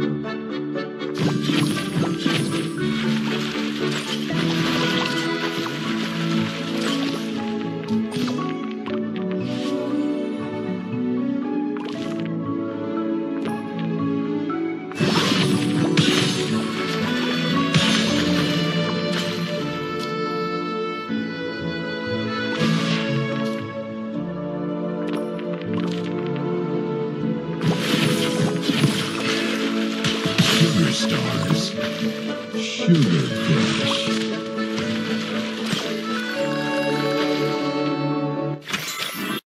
you Stars, Sugar Crush.